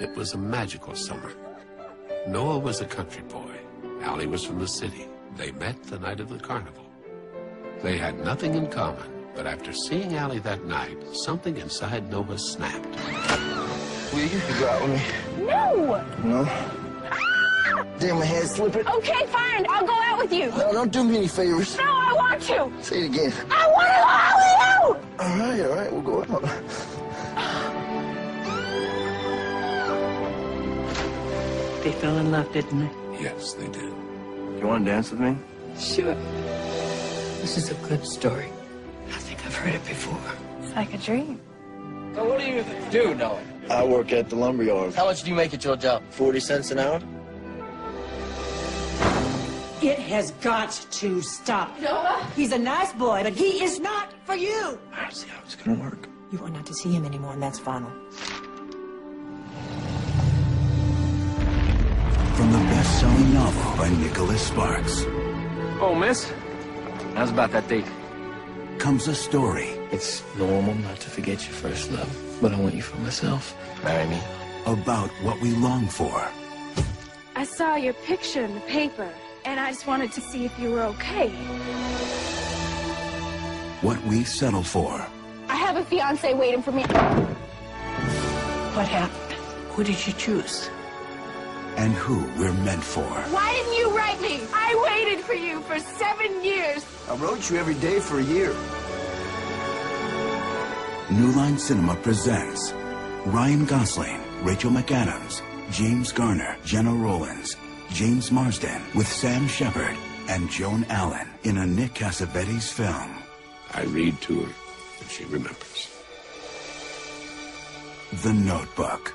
It was a magical summer. Noah was a country boy. Allie was from the city. They met the night of the carnival. They had nothing in common, but after seeing Allie that night, something inside Noah snapped. Will you go out with me? No! No? Ah! Damn, my hand's slipping. Okay, fine. I'll go out with you. No, don't do me any favors. No, I want to. Say it again. I want to go out with you. All right, all right, we'll go out. They fell in love, didn't they? Yes, they did. You want to dance with me? Sure. This is a good story. I think I've heard it before. It's like a dream. So what do you do, Noah? I work at the lumber yard. How much do you make at your job? 40 cents an hour? It has got to stop. Noah? He's a nice boy, but he is not for you. I don't see how it's gonna work. You are not to see him anymore, and that's final. From the best-selling novel by Nicholas Sparks Oh, miss. How's about that date? comes a story It's normal not to forget your first love, but I want you for myself. Marry me. about what we long for I saw your picture in the paper, and I just wanted to see if you were okay. what we settle for I have a fiance waiting for me. What happened? Who did you choose? And who we're meant for. Why didn't you write me? I waited for you for seven years. I wrote you every day for a year. New Line Cinema presents Ryan Gosling, Rachel McAdams, James Garner, Gena Rowlands, James Marsden with Sam Shepard and Joan Allen in a Nick Cassavetes film. I read to her, and she remembers. The Notebook.